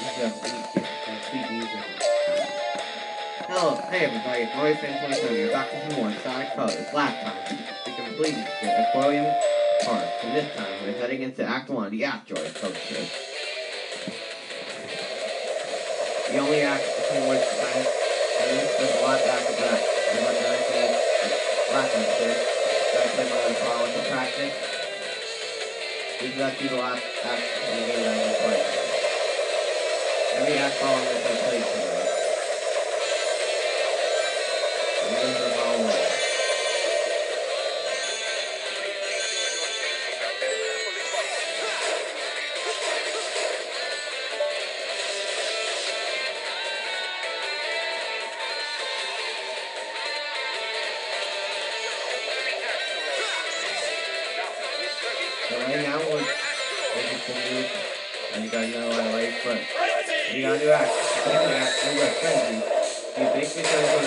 Hello, hey everybody, it's Mario Fan 27 here, back with some more Sonic Colors. Last time, we completed the Aquarium Park, and this time we're heading into Act 1 of the Asteroid Coaster. The only act in which I and was a lot after that. And what I said last episode, that I played my own file to practice. This is actually the last act in the game that I'm going to play. Every act following this I played today. And this is all one. So we're looking for new, and you guys know I like but you gotta do act. Second act, we got frenzy. You basically try to put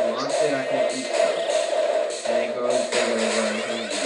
a monster that can eat stuff. And it grows bigger and bigger and hungry.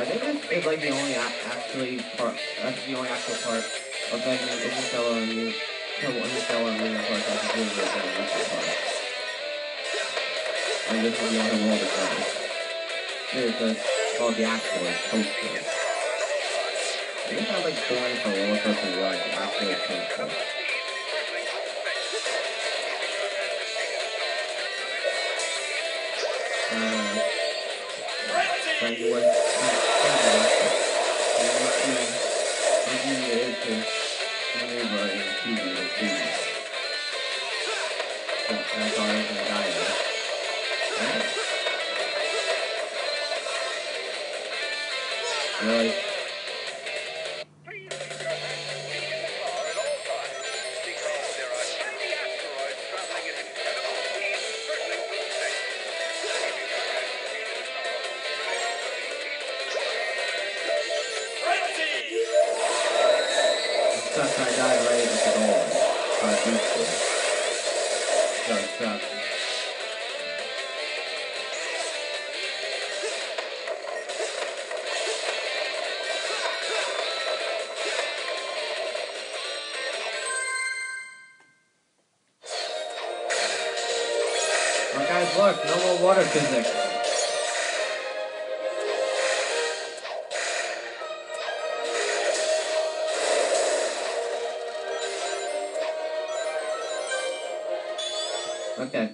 I think this is like the only actually part, that's the only actual part of like Interstellar and Moon, Interstellar and Moon part that's really good than actual part. And this is the only one that's done. There's the, called the actual, it's posted. I think I like going for a roller coaster ride, the actual is posted. Uh, 21. Thank you, at. So I sucks. Oh guys, look, no more water physics. Okay,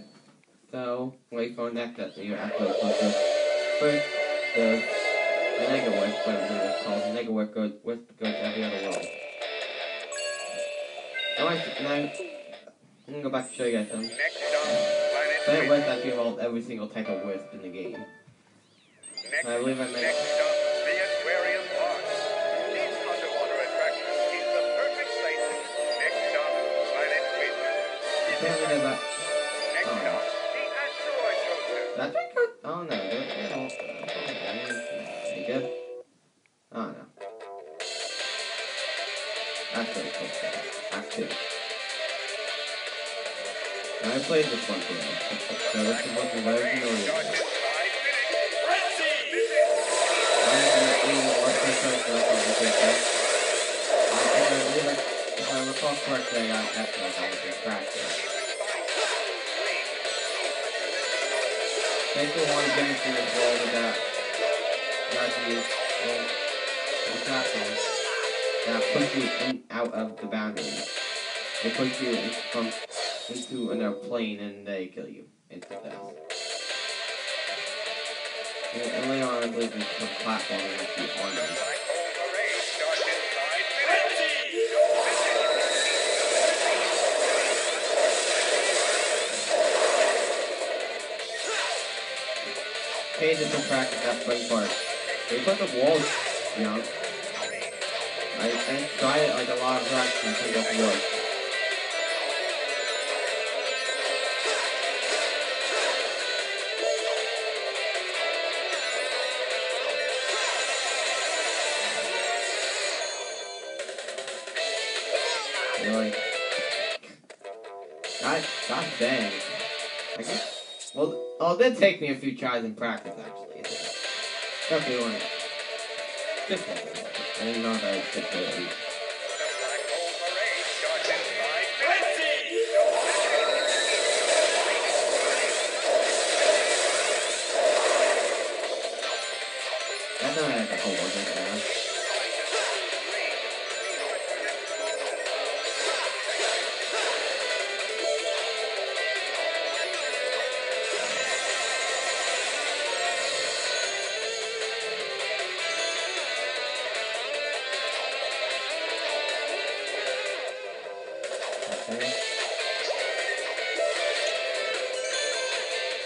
so wait for next up. You have to put the first the the nega wisp, whatever it's called. The nega wisp goes wisp goes every other world. I now I'm gonna go back to show you guys something. Planet Wisp actually involves every single type of wisp in the game. I believe I made- Next up, the That's very cool. Act two. Now, I played this one today, so this is what I- if I recall correctly, I got F like I was distracted. Basically, want to get into this world that you have to use well, that push you in, out of the boundary. They push you in, from into another plane and they kill you into death. And, and later on, I believe there's some platforming with the it. Pay attention to practice that spring part. They put the walls, you know. I, I tried it like a lot of practice and think that's work. Really? God, God dang. I guess, well, oh, it did take me a few tries in practice, actually. Definitely one. Just one. I didn't know that I could do it. The black hole array Okay.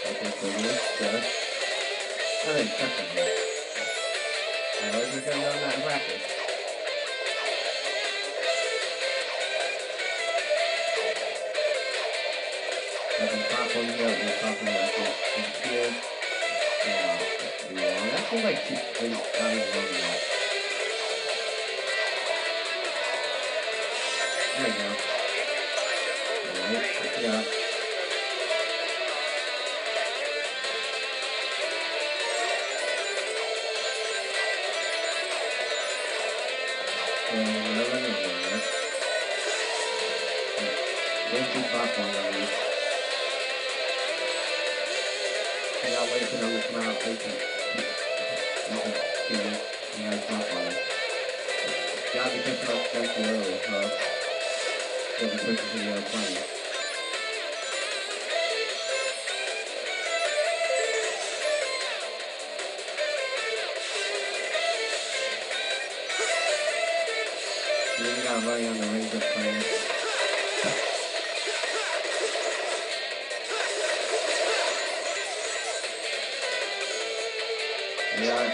Okay. I. I that practice. This in here. Uh, too long. That. There we go. And I'll wait for them to come out. They can, they can see me. And guys jump on it. Gotta be way too early, so they'll be pushing to the other. You even got running on the range of plane.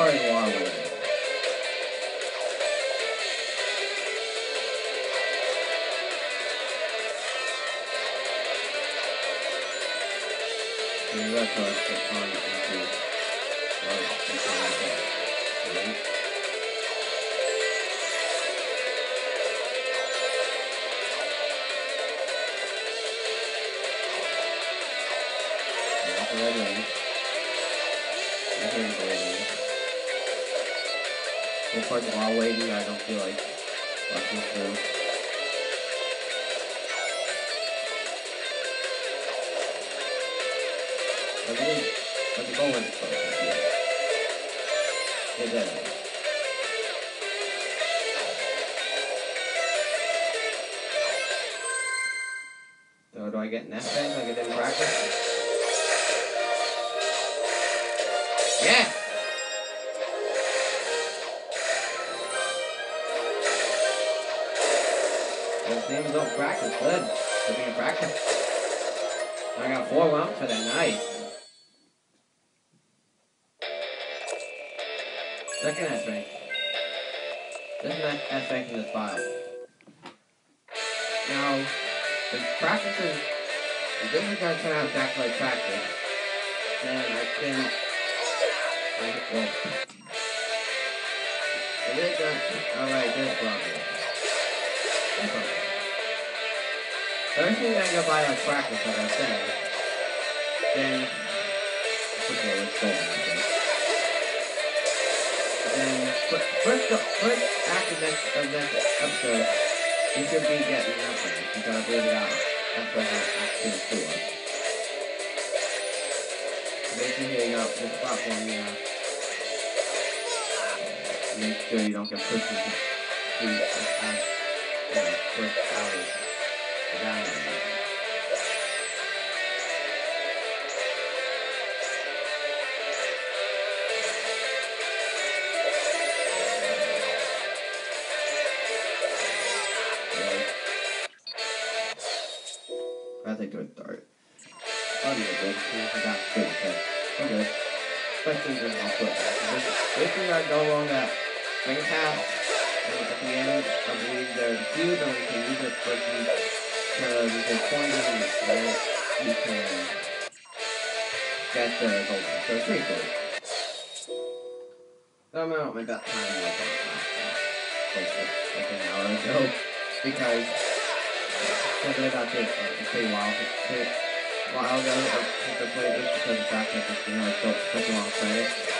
This part is a lot of waiting. And that's what I on Lot of waiting, I don't feel like rushing through. But the, but the goal is close, yeah. It does. So do I get eggs like I did in practice? Practice good. For being practice. I got four rounds for that. Nice. Second S rank. This is not S rank in this file. Now, the practices, if this is going to turn out exactly like practice, then I can, I, well, it does, alright, this problem. This problem. Everything that I go by on practice, like I said, then, okay, let's go on, okay. Then, first, first, first after next, of next episode, you should be getting nothing, because I believe it out. What I actually for. Basically, here you go, this platform, you know, make sure you don't get pushed into the, uh, know, pushed out the diamond. Really? That's a good start. Oh, yeah, good. That's good. Okay. We're good. Especially when I'll put that. Go along that ring path. And at the end, I believe there's a cube, and we can use it for the, because point it and then we can get the gold. So it's pretty cool. Time was time. Like an hour ago. Because because I got this uh, a pretty while to while ago I I played this because the fact that this game like built such a long credit.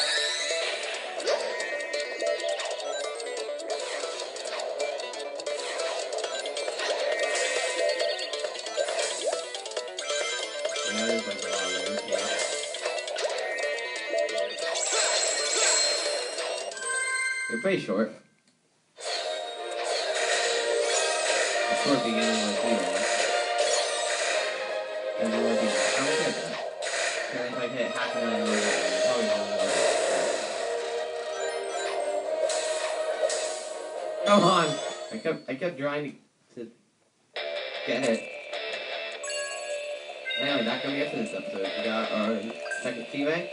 pretty short. A short beginning you are. And you will be. I'm okay with that. And if I hit half an hour, you'll probably know more. Come on! I kept I kept trying to, to get hit. Anyway, that's gonna be it for this episode. We got our second T rank.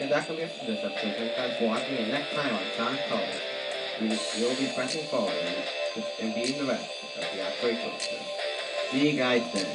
And be it for this episode. Thank you guys for watching. And next time on Sonic Colors, we will be pressing forward and, and beating the rest of the Outbreak. See you guys then.